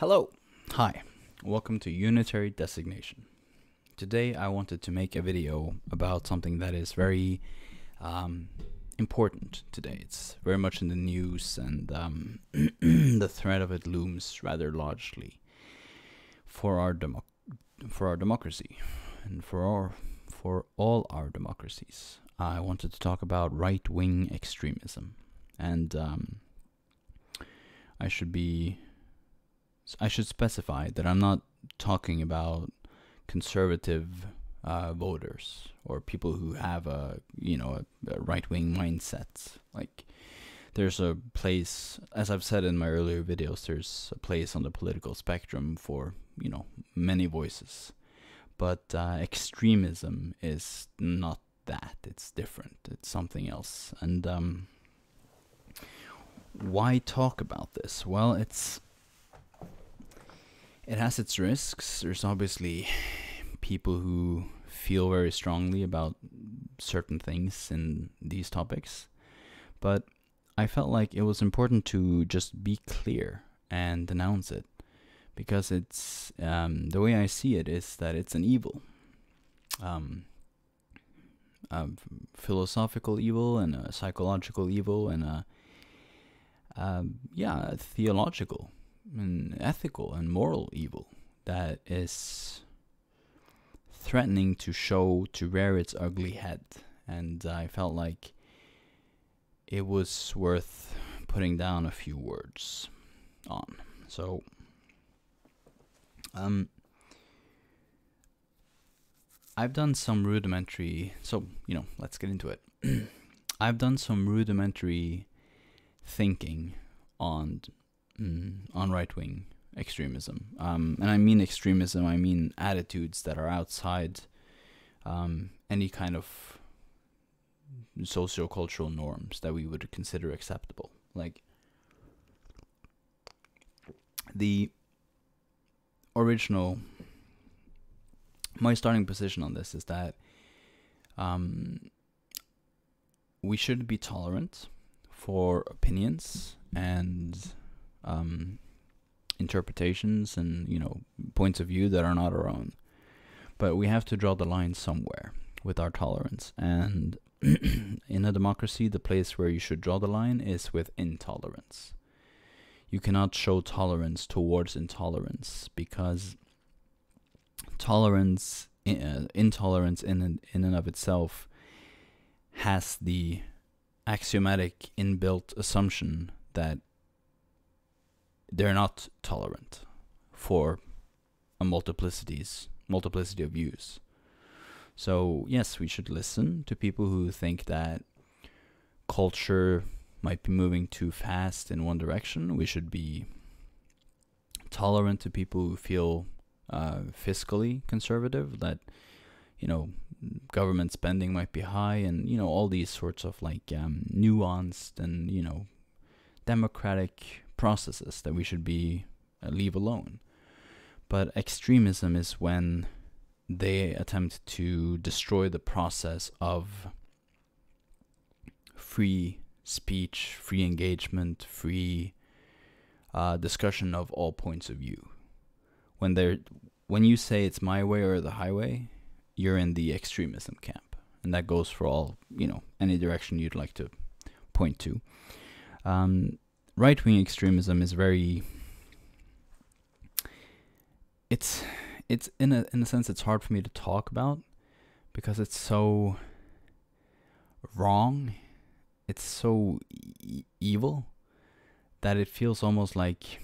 Hello. Hi. Welcome to Unitary Designation. Today I wanted to make a video about something that is very um, important today. It's very much in the news and um, the threat of it looms rather largely for our demo- for our democracy and for our for all our democracies. I wanted to talk about right wing extremism and um, I should be I should specify that I'm not talking about conservative uh, voters or people who have a you know a, a right wing mindset. Like there's a place, as I've said in my earlier videos, there's a place on the political spectrum for you know many voices, but uh, extremism is not that. It's different. It's something else. And um, why talk about this? Well, it's it has its risks. There's obviously people who feel very strongly about certain things in these topics, but I felt like it was important to just be clear and denounce it because it's um, the way I see it is that it's an evil, um, a philosophical evil and a psychological evil and a um, yeah, a theological and ethical and moral evil that is threatening to show to rear its ugly head. And i felt like it was worth putting down a few words on. So um i've done some rudimentary so you know let's get into it. I've done some rudimentary thinking on mm, on right wing extremism. Um, and I mean extremism, I mean attitudes that are outside um, any kind of socio-cultural norms that we would consider acceptable. Like the original, my starting position on this is that um, we should be tolerant for opinions and um, interpretations and you know points of view that are not our own. But we have to draw the line somewhere with our tolerance. And in a democracy, the place where you should draw the line is with intolerance. You cannot show tolerance towards intolerance because tolerance, uh, intolerance in in and of itself, has the axiomatic inbuilt assumption that they're not tolerant for a multiplicities multiplicity of views. So yes, we should listen to people who think that culture might be moving too fast in one direction. We should be tolerant to people who feel uh, fiscally conservative. That you know government spending might be high, and you know all these sorts of like um, nuanced and you know democratic processes that we should be uh, leave alone. But extremism is when they attempt to destroy the process of free speech, free engagement, free uh, discussion of all points of view. When they're when you say it's my way or the highway, you're in the extremism camp, and that goes for all you know any direction you'd like to point to. Um, right wing extremism is very it's it's in a in a sense it's hard for me to talk about because it's so wrong. It's so e- evil that it feels almost like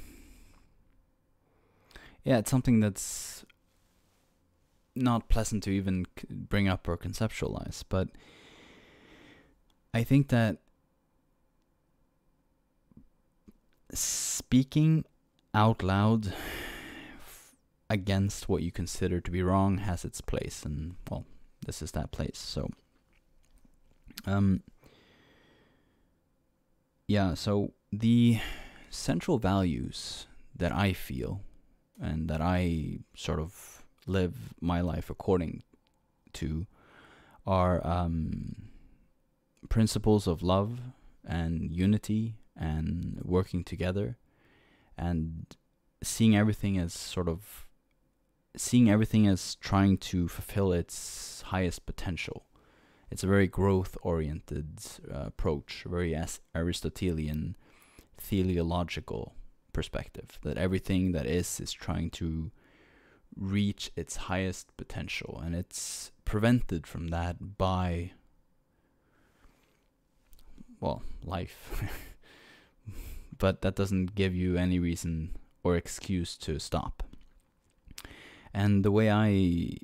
yeah it's something that's not pleasant to even bring up or conceptualize. But i think that speaking out loud against what you consider to be wrong has its place and well this is that place so um yeah so the central values that i feel and that i sort of live my life according to are um principles of love and unity and working together and seeing everything as sort of seeing everything as trying to fulfill its highest potential. It's a very growth oriented uh, approach, very Aristotelian teleological perspective that everything that is is trying to reach its highest potential and it's prevented from that by well life but that doesn't give you any reason or excuse to stop and the way i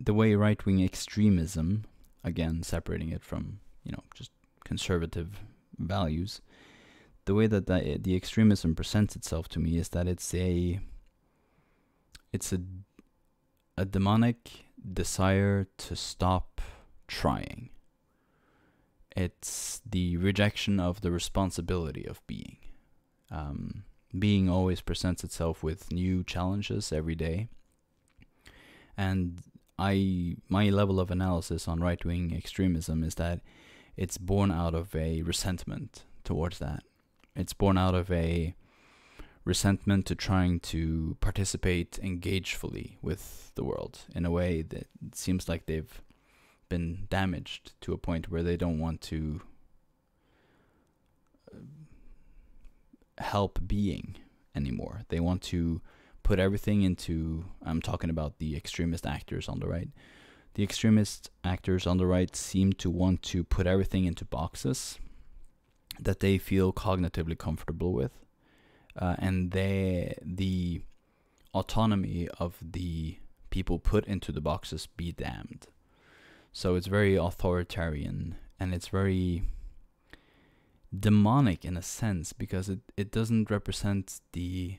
the way right-wing extremism again separating it from you know just conservative values the way that the, the extremism presents itself to me is that it's a it's a a demonic desire to stop trying. It's the rejection of the responsibility of being. Um, being always presents itself with new challenges every day, and I my level of analysis on right wing extremism is that it's born out of a resentment towards that. It's born out of a resentment to trying to participate engagefully with the world in a way that seems like they've been damaged to a point where they don't want to uh, help being anymore. They want to put everything into I'm talking about the extremist actors on the right. The extremist actors on the right seem to want to put everything into boxes that they feel cognitively comfortable with uh, and they the autonomy of the people put into the boxes be damned. So it's very authoritarian and it's very demonic in a sense because it, it doesn't represent the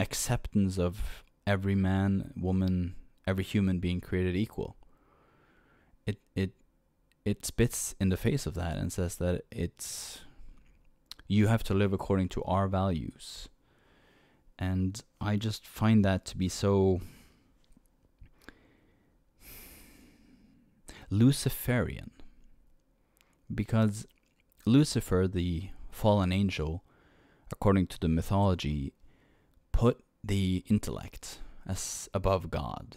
acceptance of every man, woman, every human being created equal. It it it spits in the face of that and says that it's you have to live according to our values. And I just find that to be so Luciferian. Because Lucifer, the fallen angel, according to the mythology, put the intellect as above God.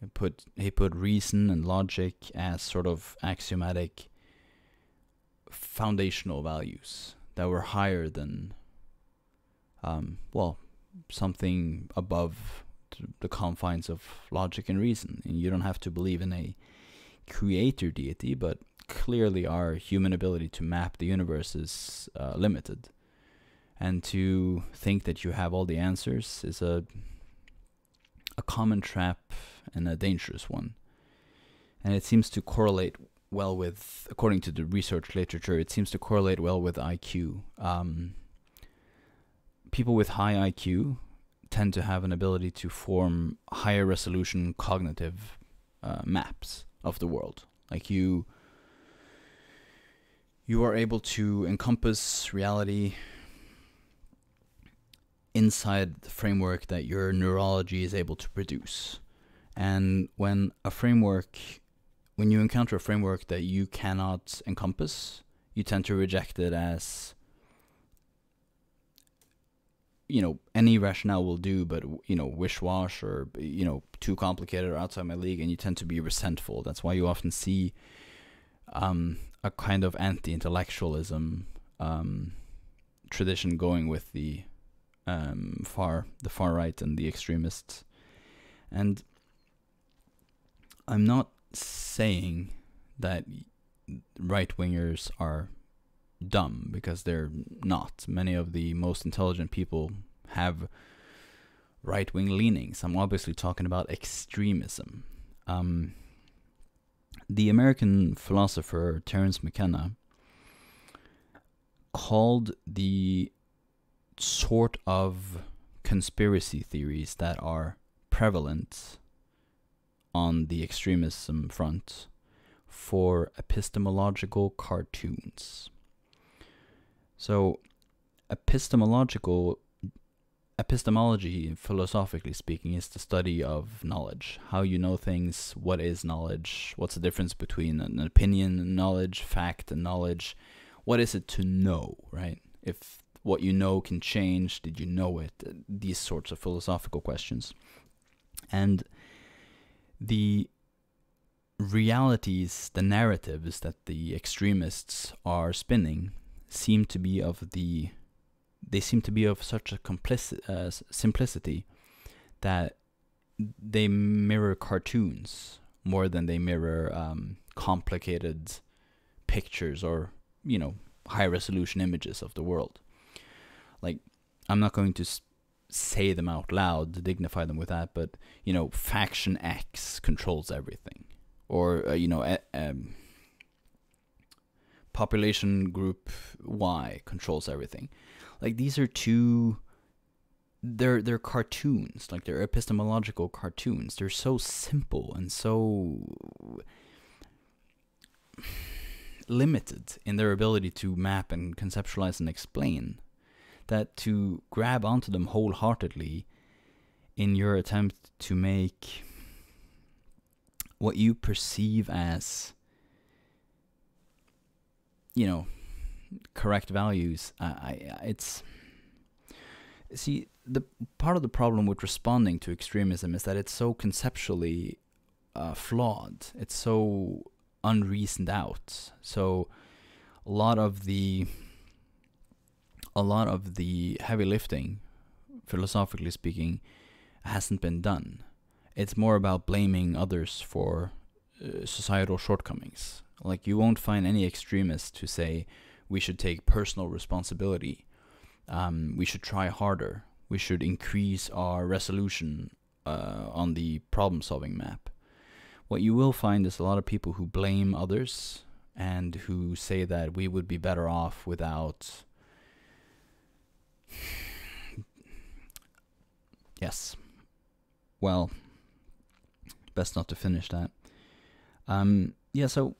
He put he put reason and logic as sort of axiomatic foundational values that were higher than, um, well, something above the confines of logic and reason. And you don't have to believe in a creator deity, but clearly our human ability to map the universe is uh, limited. And to think that you have all the answers is a a common trap and a dangerous one. And it seems to correlate well with, according to the research literature, it seems to correlate well with IQ. Um, people with high IQ tend to have an ability to form higher resolution cognitive uh, maps of the world. Like you, you are able to encompass reality inside the framework that your neurology is able to produce. And when a framework when you encounter a framework that you cannot encompass, you tend to reject it as you know any rationale will do but you know wish wash or you know too complicated or outside my league and you tend to be resentful. That's why you often see um, a kind of anti-intellectualism um, tradition going with the um, far the far right and the extremists. And i'm not saying that right wingers are dumb because they're not. Many of the most intelligent people have right wing leanings. I'm obviously talking about extremism. Um, the American philosopher Terence McKenna called the sort of conspiracy theories that are prevalent on the extremism front for epistemological cartoons. So, epistemological epistemology, philosophically speaking, is the study of knowledge. How you know things, what is knowledge, what's the difference between an opinion and knowledge, fact and knowledge, what is it to know, right? If what you know can change. Did you know it? Uh, these sorts of philosophical questions. And the realities, the narratives that the extremists are spinning seem to be of the they seem to be of such a complicit, uh, simplicity that they mirror cartoons more than they mirror um, complicated pictures or you know high resolution images of the world. Like I'm not going to say them out loud dignify them with that, but you know, faction X controls everything, or uh, you know, um, population group Y controls everything. Like these are two. They're they're cartoons, like they're epistemological cartoons. They're so simple and so limited in their ability to map and conceptualize and explain that to grab onto them wholeheartedly in your attempt to make what you perceive as you know correct values I, I it's see the part of the problem with responding to extremism is that it's so conceptually uh, flawed it's so unreasoned out so a lot of the a lot of the heavy lifting, philosophically speaking, hasn't been done. It's more about blaming others for uh, societal shortcomings. Like, you won't find any extremists who say we should take personal responsibility, um, we should try harder, we should increase our resolution uh, on the problem solving map. What you will find is a lot of people who blame others and who say that we would be better off without Yes. Well, best not to finish that. Um, yeah, so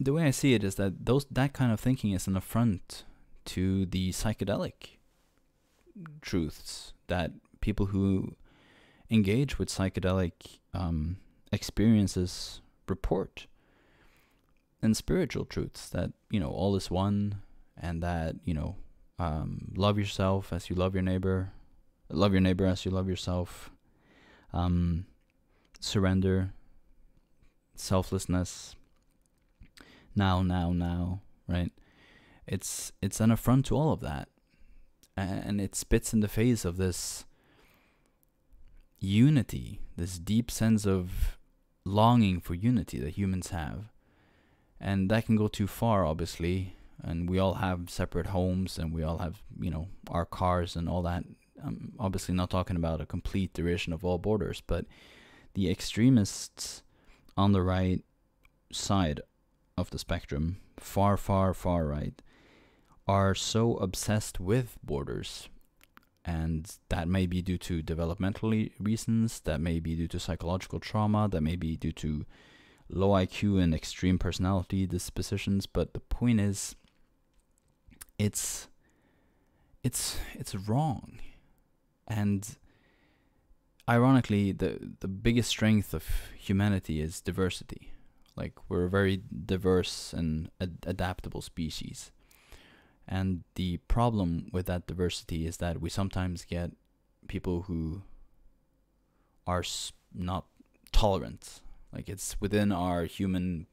the way I see it is that those that kind of thinking is an affront to the psychedelic truths that people who engage with psychedelic um, experiences report. And spiritual truths that you know all is one and that you know um, love yourself as you love your neighbor love your neighbor as you love yourself um, surrender selflessness. Now now now right? It's it's an affront to all of that. And it spits in the face of this unity this deep sense of longing for unity that humans have. And that can go too far obviously. And we all have separate homes and we all have you know our cars and all that. I'm obviously not talking about a complete derision of all borders but the extremists on the right side of the spectrum far far far right are so obsessed with borders. And that may be due to developmental reasons that may be due to psychological trauma that may be due to low IQ and extreme personality dispositions but the point is it's it's it's wrong. And ironically the the biggest strength of humanity is diversity. Like we're a very diverse and ad- adaptable species. And the problem with that diversity is that we sometimes get people who are not tolerant. Like it's within our human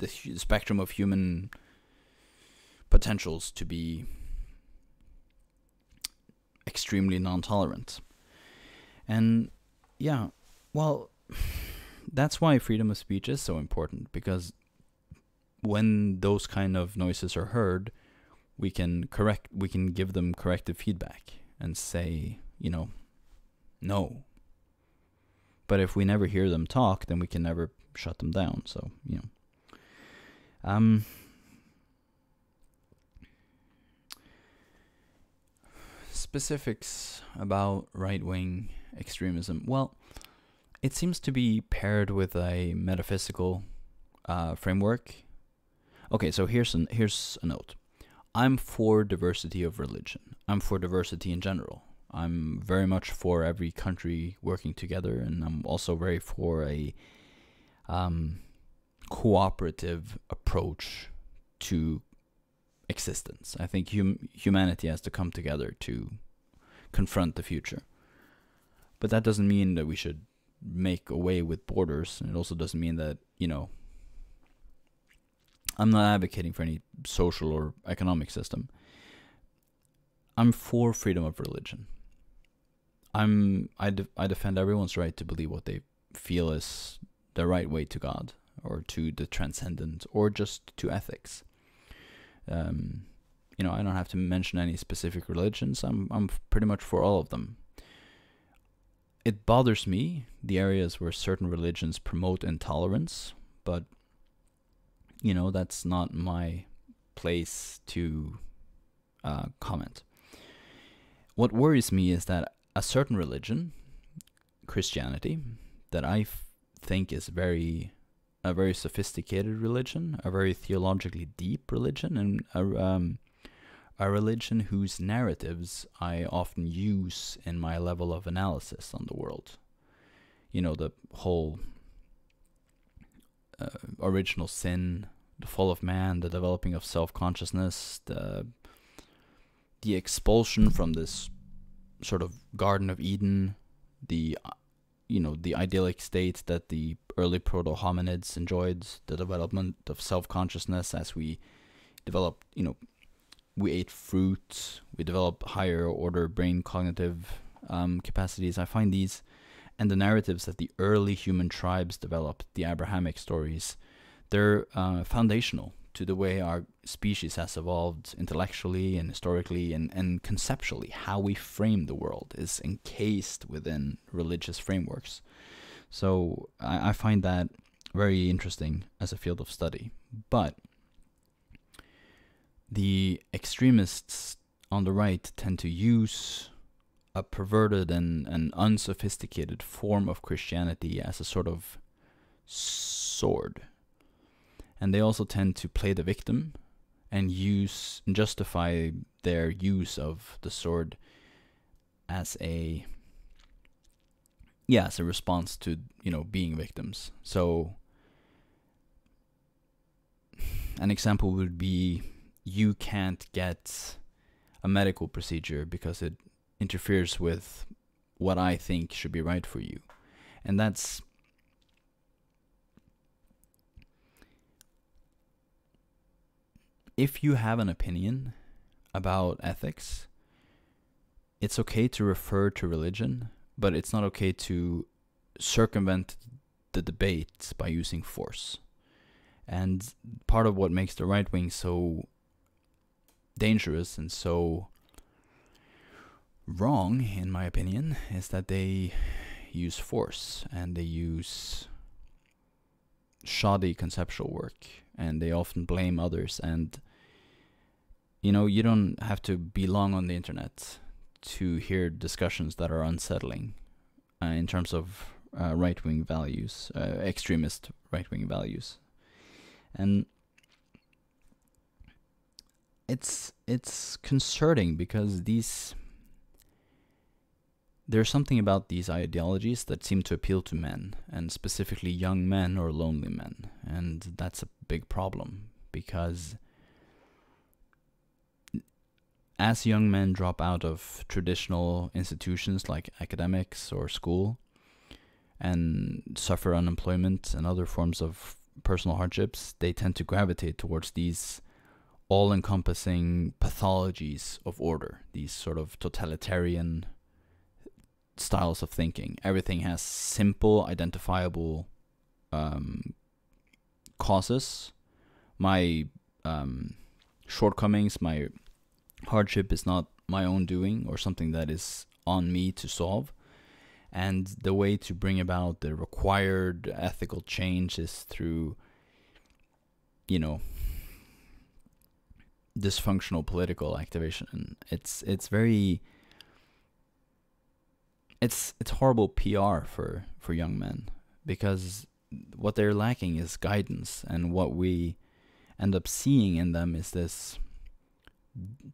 the spectrum of human potentials to be extremely non-tolerant and yeah well that's why freedom of speech is so important because when those kind of noises are heard we can correct we can give them corrective feedback and say you know no. But if we never hear them talk then we can never shut them down. So you know. Um specifics about right wing extremism. Well, it seems to be paired with a metaphysical uh, framework. Okay, so here's an here's a note. I'm for diversity of religion. I'm for diversity in general. I'm very much for every country working together, and I'm also very for a um, cooperative approach to existence. I think hum- humanity has to come together to confront the future. But that doesn't mean that we should make away with borders. And it also doesn't mean that, you know, I'm not advocating for any social or economic system. I'm for freedom of religion. I'm I de- I defend everyone's right to believe what they feel is the right way to God or to the transcendent or just to ethics. Um, you know, I don't have to mention any specific religions. I'm I'm pretty much for all of them. It bothers me the areas where certain religions promote intolerance, but you know that's not my place to uh, comment. What worries me is that a certain religion, Christianity, that I think is very a very sophisticated religion, a very theologically deep religion, and a, um, a religion whose narratives I often use in my level of analysis on the world. You know, the whole uh, original sin, the fall of man, the developing of self consciousness, the the expulsion from this sort of Garden of Eden, the you know the idyllic state that the early proto hominids enjoyed, the development of self consciousness as we developed, you know, we ate fruit, we developed higher order brain cognitive um, capacities. I find these and the narratives that the early human tribes developed, the Abrahamic stories, they're uh, foundational to the way our species has evolved intellectually and historically and, and conceptually. How we frame the world is encased within religious frameworks. So I, I find that very interesting as a field of study. But the extremists on the right tend to use a perverted and an unsophisticated form of Christianity as a sort of sword. And they also tend to play the victim and use and justify their use of the sword as a yeah, as a response to, you know, being victims. So an example would be you can't get a medical procedure because it interferes with what I think should be right for you. And that's if you have an opinion about ethics, it's okay to refer to religion, but it's not okay to circumvent the debate by using force. And part of what makes the right wing so dangerous and so wrong, in my opinion, is that they use force and they use shoddy conceptual work and they often blame others. And you know you don't have to be long on the internet to hear discussions that are unsettling uh, in terms of uh, right-wing values uh, extremist right-wing values. And it's it's concerning because these there's something about these ideologies that seem to appeal to men, and specifically young men or lonely men. And that's a big problem because as young men drop out of traditional institutions like academics or school and suffer unemployment and other forms of personal hardships, they tend to gravitate towards these all encompassing pathologies of order, these sort of totalitarian styles of thinking. Everything has simple, identifiable um, causes. My um, shortcomings, my hardship is not my own doing or something that is on me to solve. And the way to bring about the required ethical change is through, you know, dysfunctional political activation. It's it's very it's it's horrible PR for for young men because what they're lacking is guidance and what we end up seeing in them is this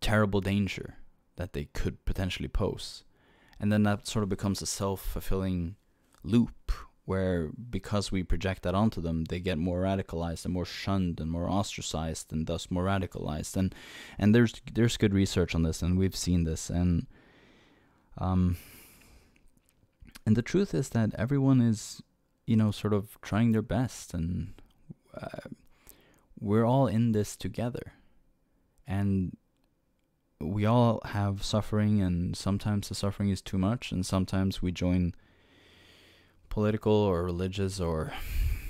terrible danger that they could potentially pose and then that sort of becomes a self-fulfilling loop where because we project that onto them, they get more radicalized and more shunned and more ostracized and thus more radicalized. And and there's there's good research on this, and we've seen this. And um, and the truth is that everyone is, you know, sort of trying their best, and uh, we're all in this together, and we all have suffering, and sometimes the suffering is too much, and sometimes we join political or religious or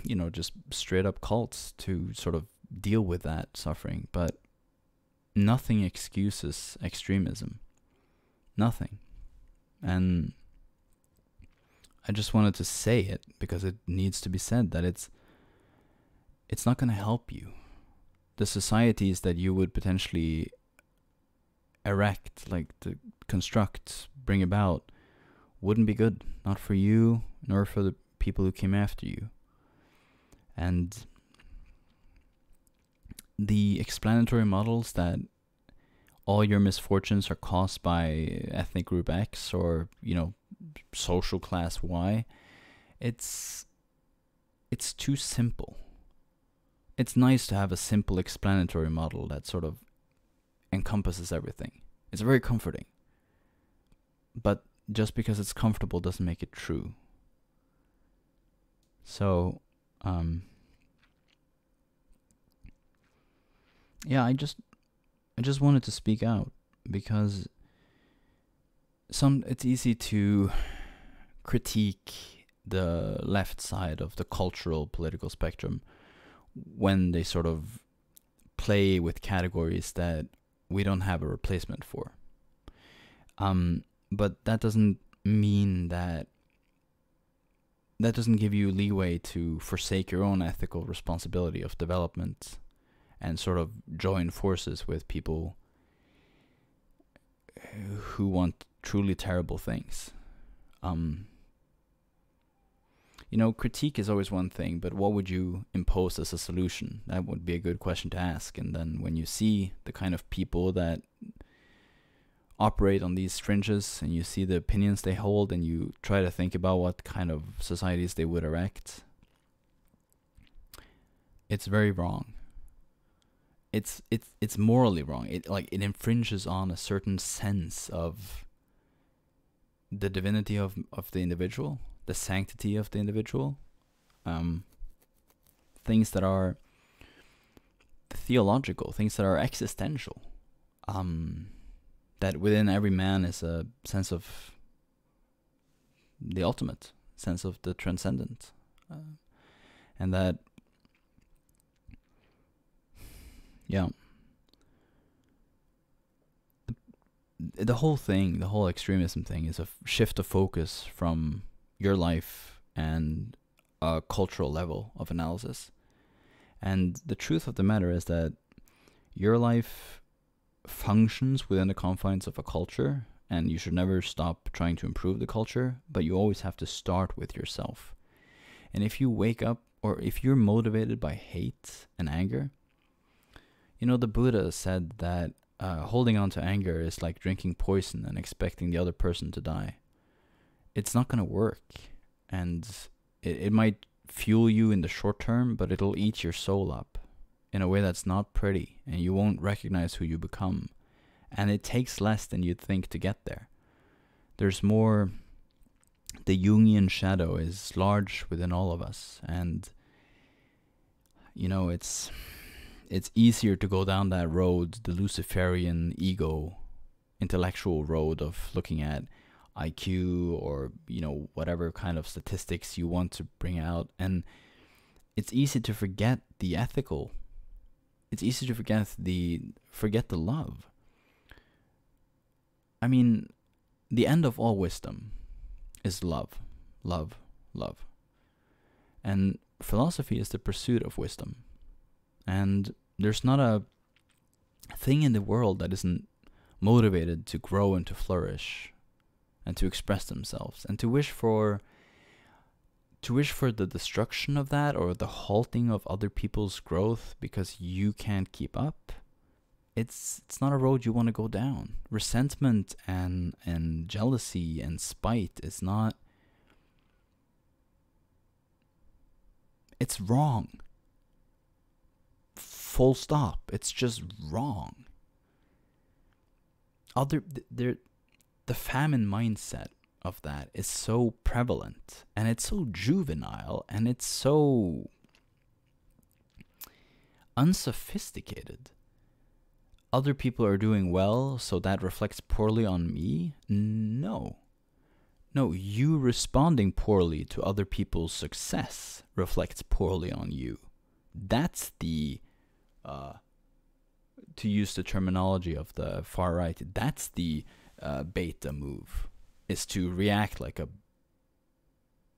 you know just straight up cults to sort of deal with that suffering but nothing excuses extremism. Nothing. And i just wanted to say it because it needs to be said that it's it's not going to help you. The societies that you would potentially erect like to construct bring about wouldn't be good. Not for you nor for the people who came after you. And the explanatory models that all your misfortunes are caused by ethnic group X or, you know, social class Y, it's it's too simple. It's nice to have a simple explanatory model that sort of encompasses everything. It's very comforting. But just because it's comfortable doesn't make it true. So, um, yeah, I just, I just wanted to speak out because some it's easy to critique the left side of the cultural political spectrum when they sort of play with categories that we don't have a replacement for. Um, but that doesn't mean that that doesn't give you leeway to forsake your own ethical responsibility of development and sort of join forces with people who want truly terrible things. Um, you know, critique is always one thing, but what would you impose as a solution? That would be a good question to ask. And then when you see the kind of people that operate on these fringes and you see the opinions they hold and you try to think about what kind of societies they would erect it's very wrong. It's it's it's morally wrong. It like it infringes on a certain sense of the divinity of of the individual the sanctity of the individual um things that are theological things that are existential. Um that within every man is a sense of the ultimate, sense of the transcendent, uh, and that, yeah, the, the whole thing, the whole extremism thing, is a shift of focus from your life and a cultural level of analysis. And the truth of the matter is that your life functions within the confines of a culture and you should never stop trying to improve the culture, but you always have to start with yourself. And if you wake up or if you're motivated by hate and anger, you know, the Buddha said that uh, holding on to anger is like drinking poison and expecting the other person to die. It's not going to work. And it, it might fuel you in the short term, but it'll eat your soul up in a way that's not pretty, and you won't recognize who you become. And it takes less than you'd think to get there. There's more. The Jungian shadow is large within all of us, and you know it's it's easier to go down that road, the Luciferian ego, intellectual road of looking at IQ or you know whatever kind of statistics you want to bring out, and it's easy to forget the ethical it's easy to forget the forget the love. I mean, the end of all wisdom is love, love, love. And philosophy is the pursuit of wisdom. And there's not a thing in the world that isn't motivated to grow and to flourish and to express themselves and to wish for to wish for the destruction of that or the halting of other people's growth because you can't keep up it's it's not a road you want to go down resentment and and jealousy and spite is not It's wrong. Full stop. It's just wrong. Other there the famine mindset of that is so prevalent and it's so juvenile and it's so unsophisticated. Other people are doing well, so that reflects poorly on me? No. No, you responding poorly to other people's success reflects poorly on you. That's the, uh, to use the terminology of the far right, that's the uh, beta move, is to react like a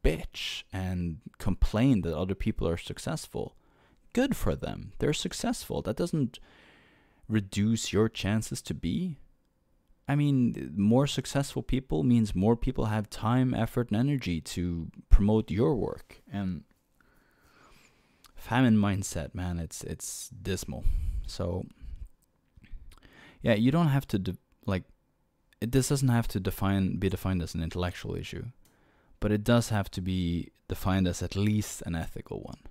bitch and complain that other people are successful. Good for them. They're successful. That doesn't reduce your chances to be. I mean, more successful people means more people have time, effort, and energy to promote your work. And famine mindset, man, it's it's dismal. So yeah, you don't have to like it, this doesn't have to define be defined as an intellectual issue, but it does have to be defined as at least an ethical one.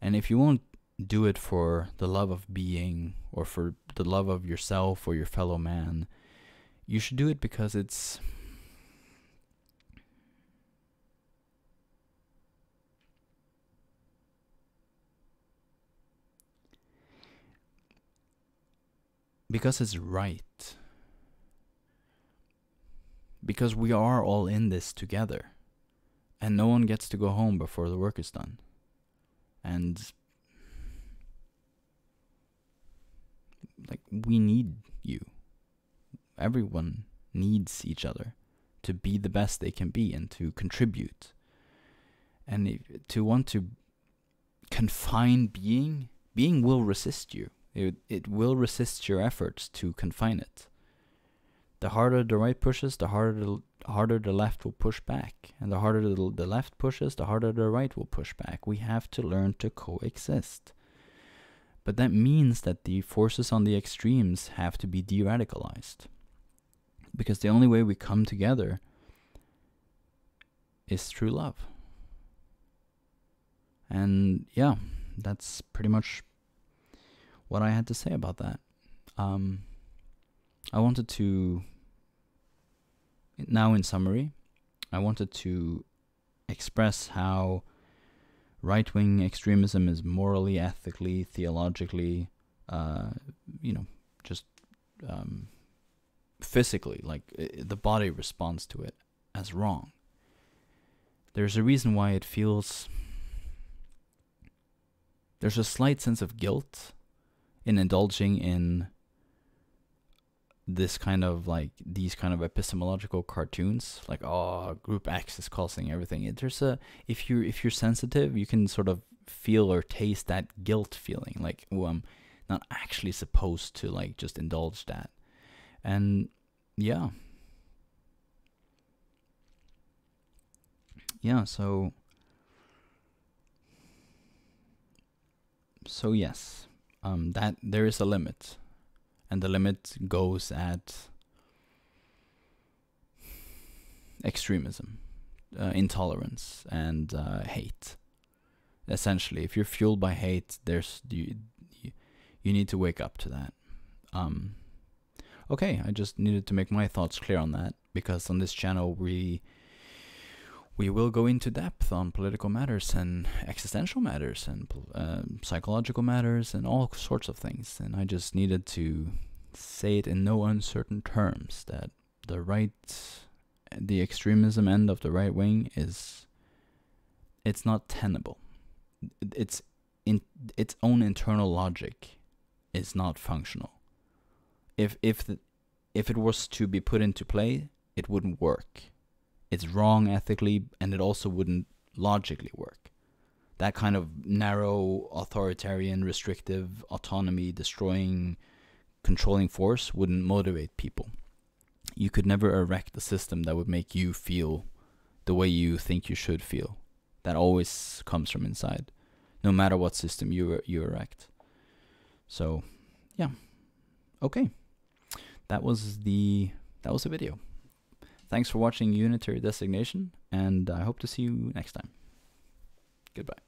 And if you won't do it for the love of being or for the love of yourself or your fellow man. You should do it because it's because it's right. Because we are all in this together. And no one gets to go home before the work is done. And like we need you. Everyone needs each other to be the best they can be and to contribute. And if, to want to confine being, being will resist you. It, it will resist your efforts to confine it. The harder the right pushes, the harder the, harder the left will push back. And the harder the, the left pushes, the harder the right will push back. We have to learn to coexist. But that means that the forces on the extremes have to be de radicalized. Because the only way we come together is through love. And yeah, that's pretty much what I had to say about that. Um, I wanted to, now in summary, I wanted to express how right wing extremism is morally, ethically, theologically, uh, you know, just um, physically, like the body responds to it as wrong. There's a reason why it feels. There's a slight sense of guilt in indulging in this kind of like these kind of epistemological cartoons like oh group x is causing everything. There's a if you if you're sensitive you can sort of feel or taste that guilt feeling like oh i'm not actually supposed to like just indulge that. And yeah. Yeah so so yes um that there is a limit and the limit goes at extremism, uh, intolerance, and uh, hate. Essentially, if you're fueled by hate, there's you, you, need to wake up to that. Um, okay, I just needed to make my thoughts clear on that because on this channel we we will go into depth on political matters and existential matters and uh, psychological matters and all sorts of things. And I just needed to say it in no uncertain terms that the right, the extremism end of the right wing is, it's not tenable. It's in its own internal logic is not functional. If if the, if it was to be put into play, it wouldn't work it's wrong ethically and it also wouldn't logically work. That kind of narrow, authoritarian, restrictive, autonomy destroying, controlling force wouldn't motivate people. You could never erect a system that would make you feel the way you think you should feel. That always comes from inside, no matter what system you you erect. So, yeah, okay, that was the that was the video. Thanks for watching Unitary Designation, and I hope to see you next time. Goodbye.